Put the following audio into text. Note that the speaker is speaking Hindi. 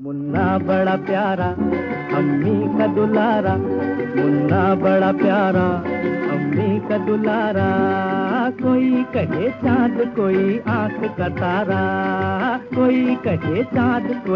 मुन्ना बड़ा प्यारा, अम्मी का दुलारा। मुन्ना बड़ा प्यारा, अम्मी का दुलारा। कोई कहे चाँद, कोई आँख का तारा। कोई कहे चाँद, कोई